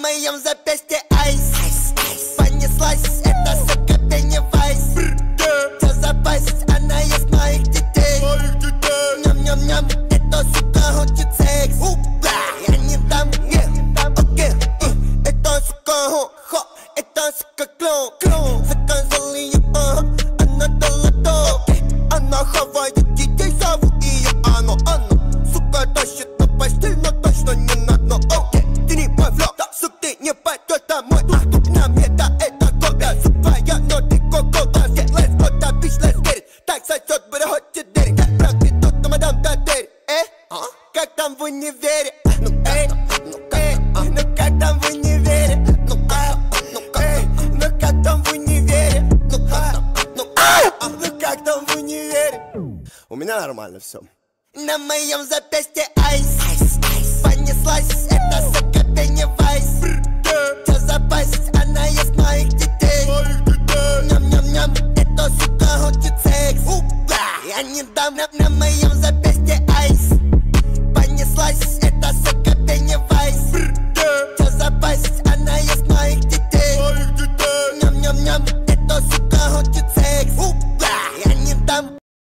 моем запястье айс Понеслась, это сука Пеннивайз Все забастить, она есть моих детей Ням-ням-ням, это сука хочет секс Я не дам, не, окей э, Это сука хо, это сука клоун Заказал ее, она дала то Она хавает детей, там в универе? Ну эй, ну эй, ну как там в универе? Ну а, ну эй, ну как там в универе? Ну а, ну а, ну как там в универе? У меня нормально все. На моем запястье айс, айс, айс. понеслась, это закопение вайс. Все запасть, она есть моих детей. Ням-ням-ням, это сука хочет секс. Я не дам на, на моем запястье.